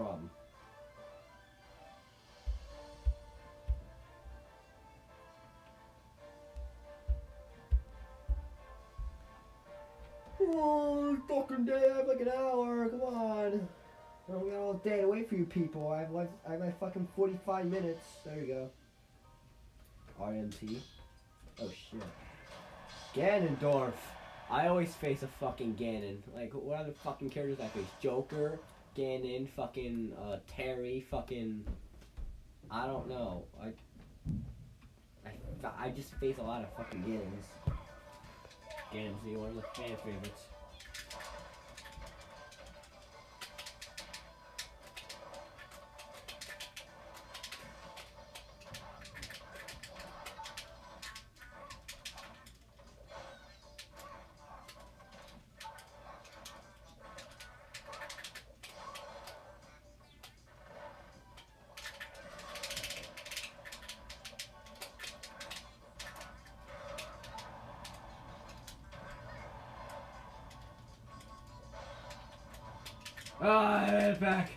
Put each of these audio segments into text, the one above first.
problem. Oh, fucking day, I have like an hour, come on. Oh, I don't got all day to wait for you people. I have like, I have like fucking 45 minutes. There you go. RMT. Oh shit. Ganondorf. I always face a fucking Ganon. Like, what other fucking characters I face? Joker, Ganon, fucking uh, Terry, fucking. I don't know. I, I, I just face a lot of fucking Ganons. Ganons, one of the fan favorites. Ah, I back.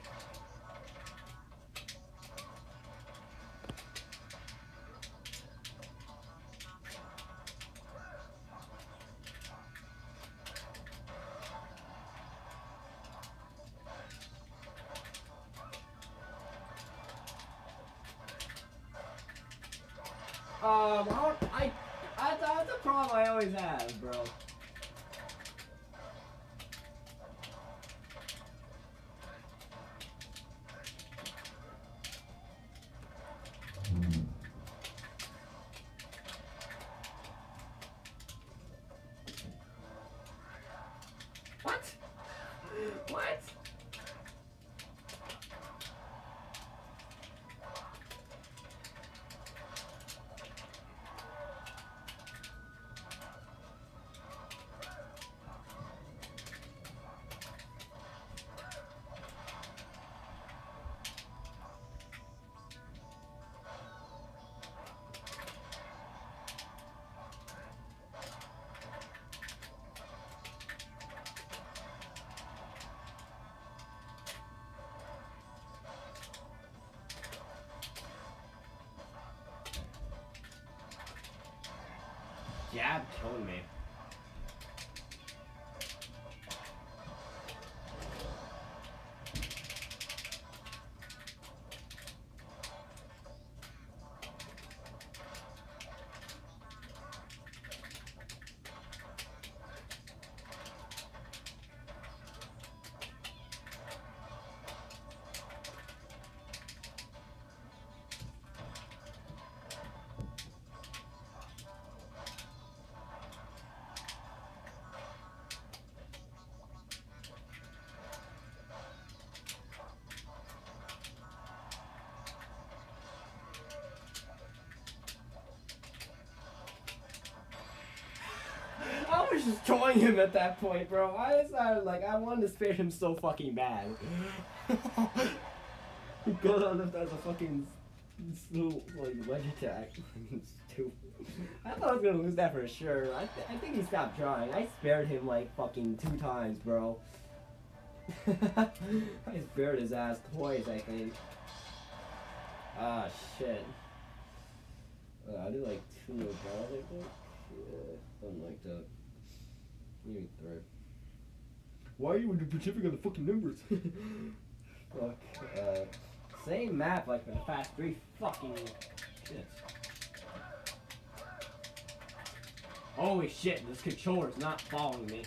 Jab killing me. Was just trolling him at that point, bro. I decided, like, I wanted to spare him so fucking bad. he goes on if that's a fucking little, like, attack. Stupid. I thought I was gonna lose that for sure. I, th- I think he stopped trying. I spared him, like, fucking two times, bro. I spared his ass twice, I think. Ah, shit. Uh, I did, like, two more balls, I think. Yeah, something like that. Three. Why are you Pacific of the fucking numbers? Fuck. Uh, same map like for the past three fucking shit. Holy shit, this controller's not following me.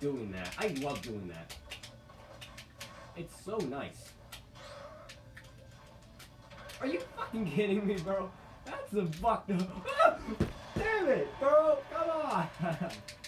Doing that. I love doing that. It's so nice. Are you fucking kidding me, bro? That's a fucked up. Damn it, bro! Come on!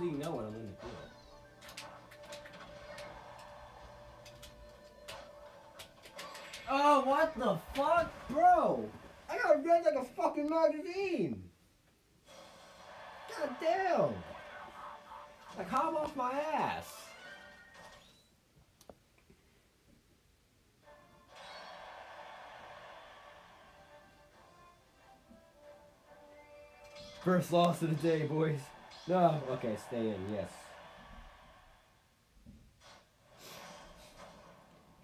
he know what I'm gonna do? Oh, what the fuck, bro? I got read like a fucking magazine. God damn. Like, hop off my ass. First loss of the day, boys. No, okay, stay in, yes.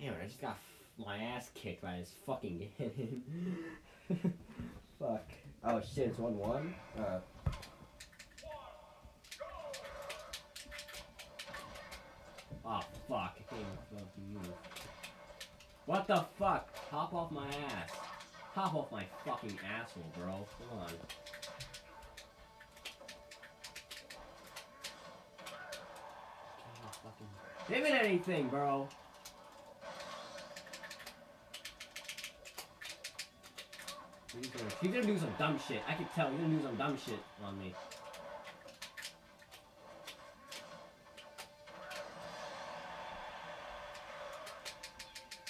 Damn it, I just got my ass kicked by this fucking game. Fuck. Oh shit, it's 1 1? Uh. Oh fuck, I can't fucking move. What the fuck? Hop off my ass. Hop off my fucking asshole, bro. Come on. Fucking pivot anything, bro. He's gonna, do some dumb shit. I can tell. He's gonna do some dumb shit on me.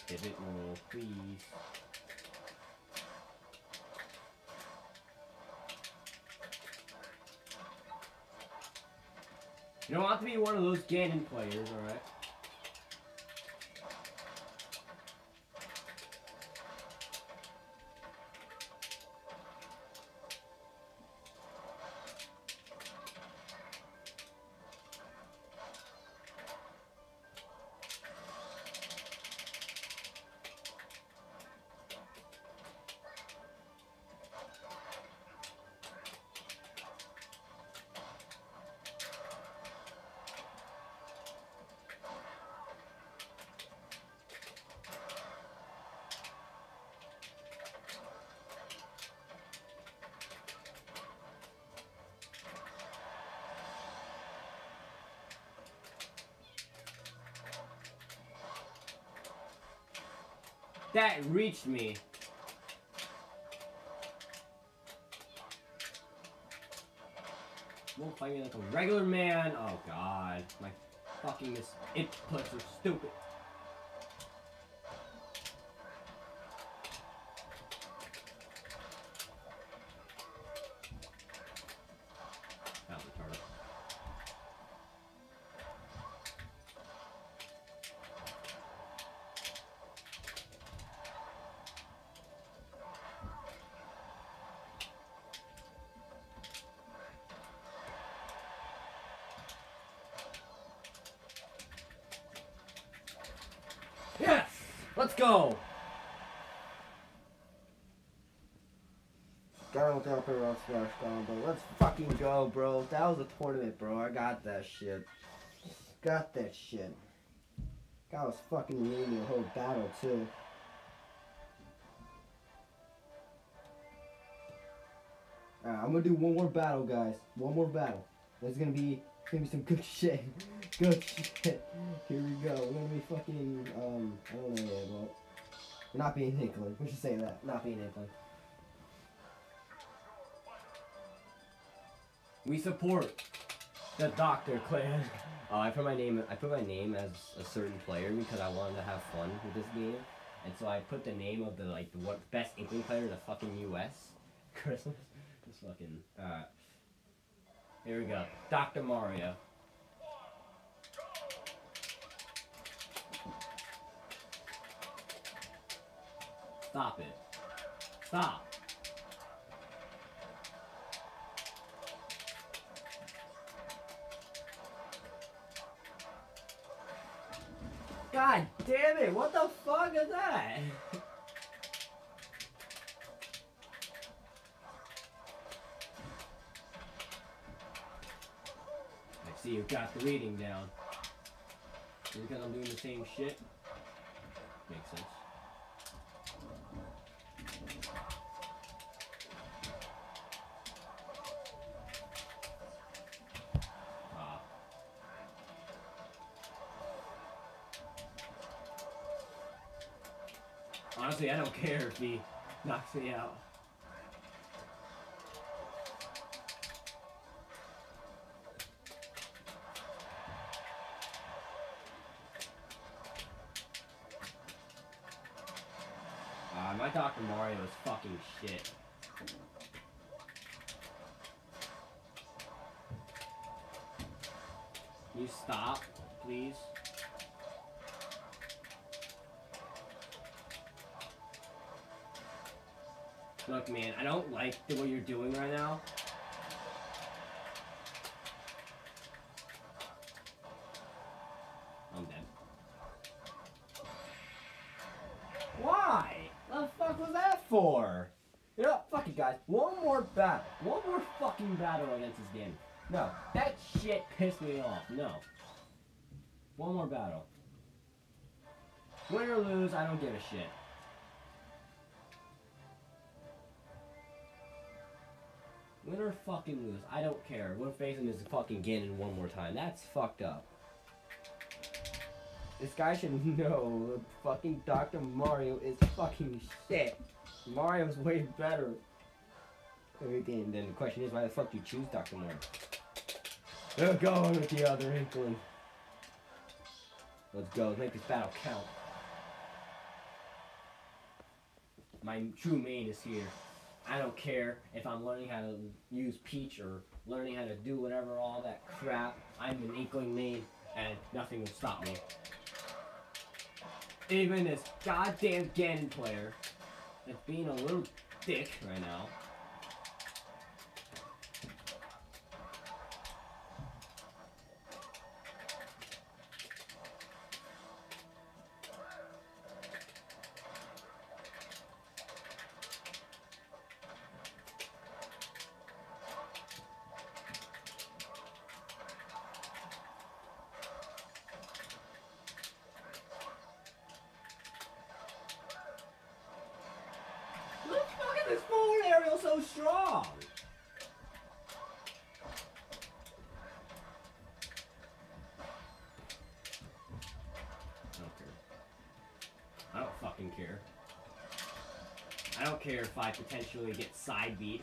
Pivot roll, please. Be one of those Ganon players, alright? That reached me. Won't fight me like a regular man. Oh god. My fucking inputs are stupid. Yes! Let's go! The upper rough smash but let's fucking go, bro. That was a tournament, bro. I got that shit. Got that shit. God was fucking winning the whole battle, too. Alright, I'm gonna do one more battle, guys. One more battle. There's gonna be, gonna be some good shit. good shit. Here we go. We're gonna be fucking, um, I don't know, but we're not being Hickling. We should say that. Not being Hickling. We support the Doctor Clan. Uh, I put my name. I put my name as a certain player because I wanted to have fun with this game, and so I put the name of the like the what best Inkling player in the fucking U.S. Christmas. Just fucking. Uh, here we go. Doctor Mario. Stop it. Stop. God damn it! What the fuck is that? See you've got the reading down. Because I'm doing the same shit. Makes sense. Ah. Honestly, I don't care if he knocks me out. Dr. Mario is fucking shit. Can you stop, please? Look, man, I don't like the, what you're doing right now. Fucking battle against this game. No, that shit pissed me off. No. One more battle. Win or lose, I don't give a shit. Win or fucking lose, I don't care. We're facing this fucking Ganon one more time. That's fucked up. This guy should know fucking Dr. Mario is fucking shit. Mario's way better. Everything. Then the question is, why the fuck do you choose Dr. Mario? Let's go on with the other inkling. Let's go. Let's make this battle count. My true main is here. I don't care if I'm learning how to use Peach or learning how to do whatever, all that crap. I'm an inkling main, and nothing will stop me. Even this goddamn Ganon player that's being a little dick right now. Fucking care. I don't care if I potentially get side beat.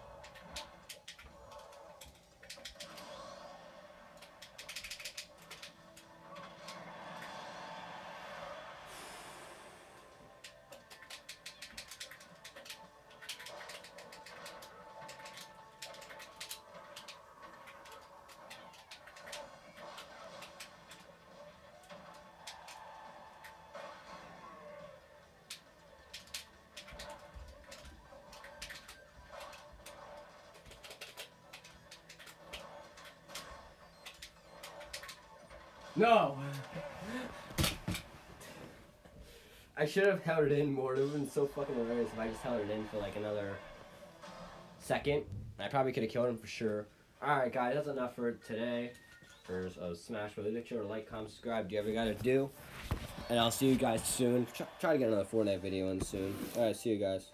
No. I should have held it in more. It would have been so fucking hilarious if I just held it in for like another second. I probably could have killed him for sure. Alright, guys, that's enough for today. For uh, Smash Bros. Make sure to like, comment, subscribe, do whatever you gotta do. And I'll see you guys soon. Try, try to get another Fortnite video in soon. Alright, see you guys.